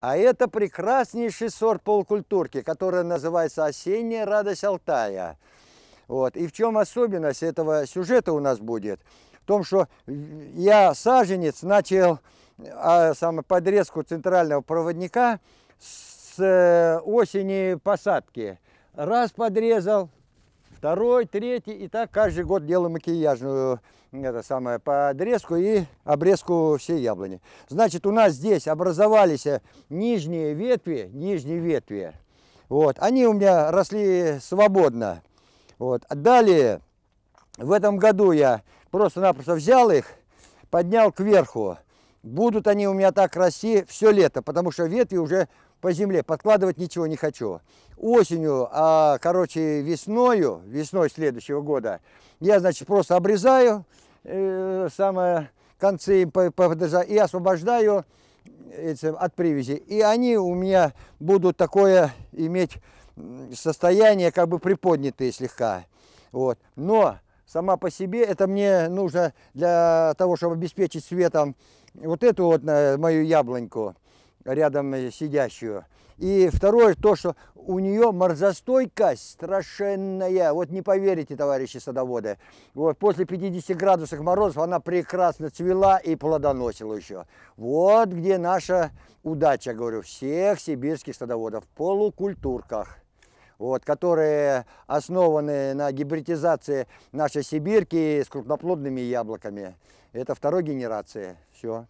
А это прекраснейший сорт полукультурки, который называется «Осенняя радость Алтая». Вот. И в чем особенность этого сюжета у нас будет? В том, что я саженец начал а, подрезку центрального проводника с э, осени посадки. Раз подрезал, второй, третий, и так каждый год делаю макияжную это самое, подрезку и обрезку всей яблони. Значит, у нас здесь образовались нижние ветви, нижние ветви. Вот, они у меня росли свободно. Вот. Далее, в этом году я просто-напросто взял их, поднял кверху. Будут они у меня так расти все лето, потому что ветви уже по земле, подкладывать ничего не хочу. Осенью, а, короче, весною, весной следующего года, я, значит, просто обрезаю э, самое концы и освобождаю этим, от привязи. И они у меня будут такое иметь состояние, как бы приподнятые слегка. Вот. Но сама по себе это мне нужно для того, чтобы обеспечить светом вот эту вот э, мою яблоньку рядом сидящую. И второе, то, что у нее морзостойкость страшенная. Вот не поверите, товарищи садоводы. Вот после 50 градусов морозов она прекрасно цвела и плодоносила еще. Вот где наша удача, говорю, всех сибирских садоводов в полукультурках. Вот, которые основаны на гибридизации нашей сибирки с крупноплодными яблоками. Это второй генерации. Все.